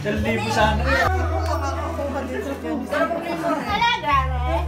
Isang libo sana. Talaga, eh?